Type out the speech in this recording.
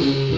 Mm-hmm.